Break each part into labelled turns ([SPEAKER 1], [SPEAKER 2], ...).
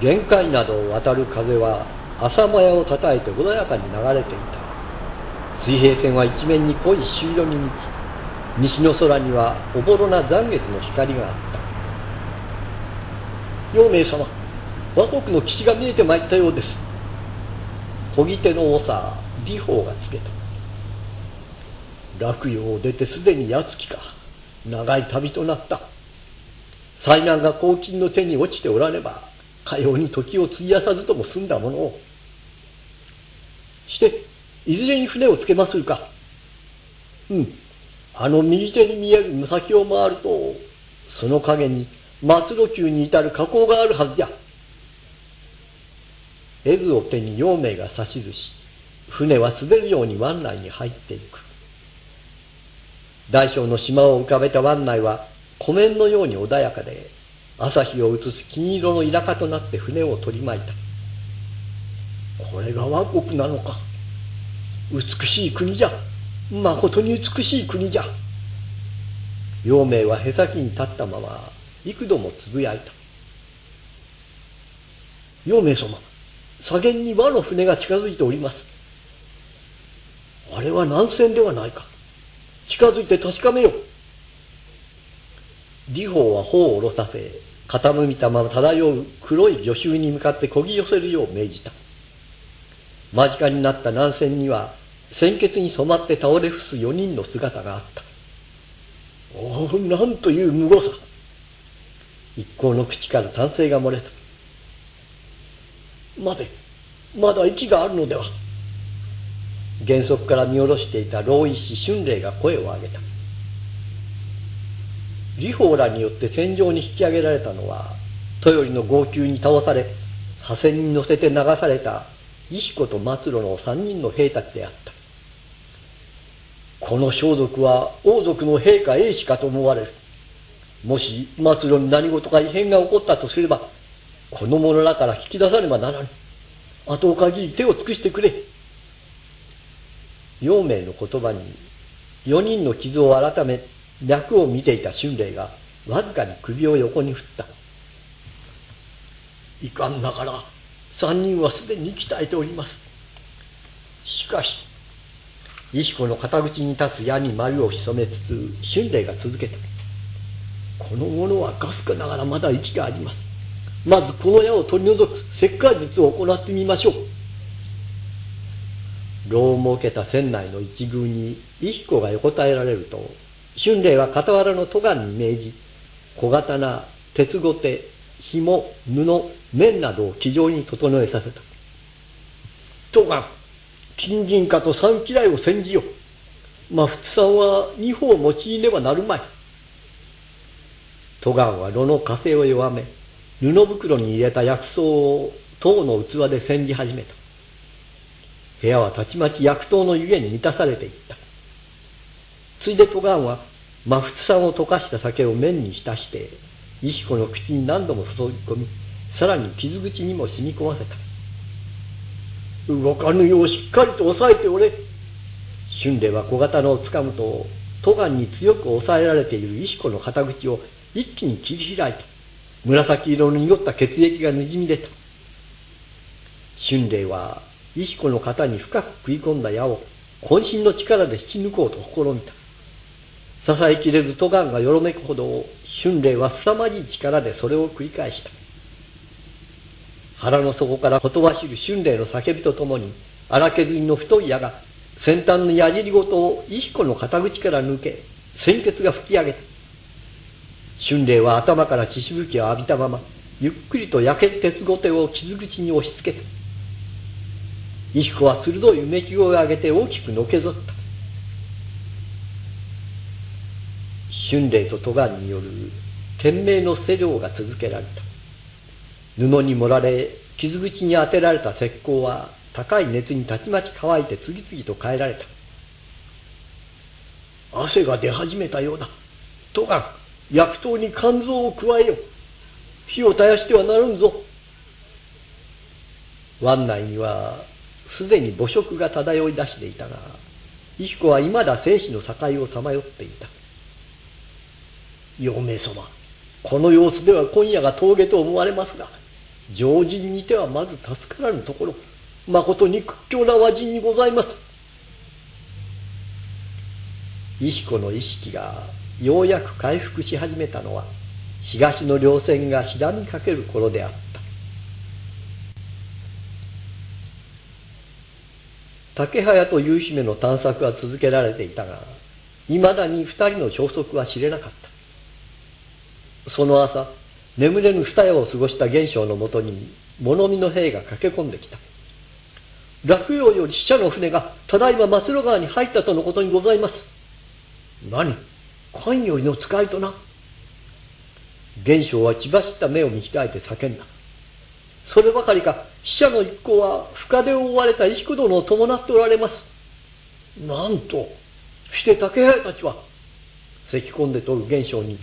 [SPEAKER 1] 限界などを渡る風は朝もやをたたいて穏やかに流れていた。水平線は一面に濃い朱色に満ち西の空にはおぼろな残月の光があった。陽明様和国の基地が見えてまいったようです。小ぎ手の長李鵬がつけた。洛陽を出てすでに八月か長い旅となった。災難が黄金の手に落ちておらねばかように時を費やさずとも済んだものをしていずれに船をつけまするか。うん。あの右手に見える岬を回るとその陰に松露宮に至る河口があるはずじゃ。絵図を手に陽明が指し寿し船は滑るように湾内に入っていく。大小の島を浮かべた湾内は湖面のように穏やかで朝日を映す金色のイラカとなって船を取り巻いた。これが倭国なのか。美しい国じゃ。まことに美しい国じゃ。陽明はへさきに立ったまま幾度もつぶやいた。陽明様左舷に和の船が近づいております。あれは南船ではないか。近づいて確かめよう。李鵬は頬を下ろさせ傾いたまま漂う黒い魚臭に向かってこぎ寄せるよう命じた。間近になった南船には鮮血に染まって倒れ伏す4人の姿があった。おおなんというむごさ。一行の口から歓声が漏れた。待てまだ息があるのでは。原則から見下ろしていた老医師春麗が声を上げた。李鵬らによって戦場に引き上げられたのは豊頼の号泣に倒され破線に乗せて流された石子と末路の三人の兵たちであった。この装束は王族の陛下英使かと思われる。もし末路に何事か異変が起こったとすればこの者らから引き出さねばならぬ。後を限り手を尽くしてくれ。陽明の言葉に4人の傷を改め脈を見ていた春麗がわずかに首を横に振った。いかんながら3人はすでに鍛えております。しかし石子の肩口に立つ矢に丸を潜めつつ春麗が続けた。この者はかすかながらまだ息があります。まずこの矢を取り除く石灰術を行ってみましょう。牢を設けた船内の一宮に石子が横たえられると春麗は傍らの戸願に命じ小刀鉄ごて紐布面などを気丈に整えさせた。戸願金銀貨と三嫌いを煎じよ。真仏さんは二方用いねばなるまい。戸願は炉の火星を弱め布袋に入れた薬草を塔の器で煎じ始めた。部屋はたちまち薬湯の湯気に満たされていた。ついで戸願は真仏さんを溶かした酒を麺に浸して石子の口に何度も注ぎ込みさらに傷口にも染み込ませた。動かぬようしっかりと押さえておれ。春麗は小刀をつかむと戸願に強く押さえられている石子の肩口を一気に切り開いた紫色の濁った血液がにじみ出た。春麗は石子の肩に深く食い込んだ矢を渾身の力で引き抜こうと試みた。支えきれず戸願がよろめくほど春麗は凄まじい力でそれを繰り返した。腹の底から言葉知る春麗の叫びとともに荒削りの太い矢が先端の矢尻ごとを石子の肩口から抜け鮮血が吹き上げた。春麗は頭から血しぶきを浴びたままゆっくりと焼け鉄ごてを傷口に押し付けた。石子は鋭いうめき声を上げて大きくのけぞった。春麗と戸願による懸命の施療が続けられた。布に盛られ傷口に当てられた石膏は高い熱にたちまち乾いて次々と変えられた。汗が出始めたようだ。戸願薬湯に肝臓を加えよ。火を絶やしてはなるんぞ。湾内にはすでに母色が漂い出していたが石子はいまだ生死の境をさまよっていた。陽明様。この様子では今夜が峠と思われますが常人にてはまず助からぬところまことに屈強な和人にございます。石子の意識がようやく回復し始めたのは東の稜線がしだみかける頃であった。竹早と夕姫の探索は続けられていたがいまだに二人の消息は知れなかった。その朝眠れぬ二夜を過ごした玄章のもとに物見の兵が駆け込んできた。落葉より死者の船がただいま松呂川に入ったとのことにございます。何？官よりの使いとな？玄章は血走った目を見開いて叫んだ。そればかりか死者の一行は深手を追われた石工殿を伴っておられます。なんとして竹早たちは咳き込んで取る玄章に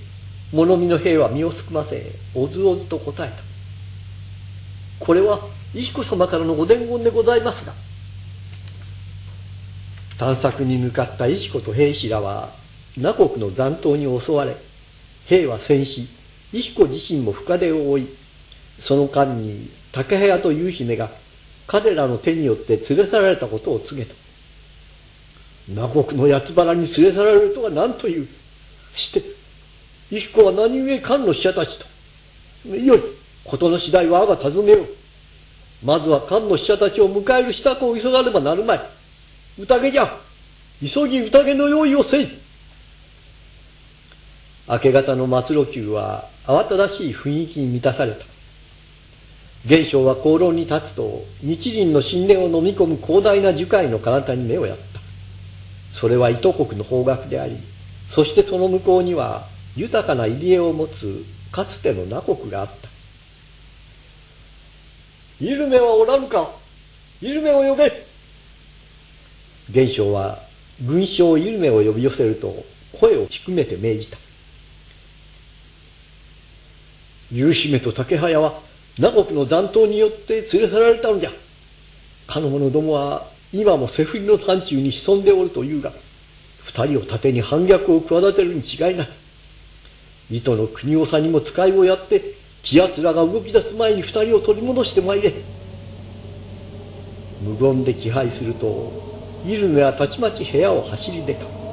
[SPEAKER 1] 物見の兵は身をすくませおずおずと答えた。これは石子様からのご伝言でございますが。探索に向かった石子と兵士らは南国の残党に襲われ兵は戦死。石子自身も深手を負いその間に竹部屋という姫が彼らの手によって連れ去られたことを告げた。南国の八つ原に連れ去られるとは何というして石子は何故官の使者たちと。よい、事の次第は我が尋ねよう。まずは官の使者たちを迎える支度を急がねばなるまい。宴じゃ、急ぎ宴の用意をせい。明け方の松露宮は慌ただしい雰囲気に満たされた。玄章は香炉に立つと日輪の神殿を飲み込む広大な樹海の彼方に目をやった。それは糸国の方角であり、そしてその向こうには豊かな入り江を持つかつての名国があった。イルメはおらぬか。イルメを呼べ。玄章は軍将イルメを呼び寄せると声を低めて命じた。夕姫と竹早は名国の残党によって連れ去られたのじゃ。かの者どもは今もセフリの山中に潜んでおるというが二人を盾に反逆を企てるに違いない。糸の国長にも使いをやって気奴らが動き出す前に二人を取り戻してまいれ。無言で気配するとイルメはたちまち部屋を走り出た。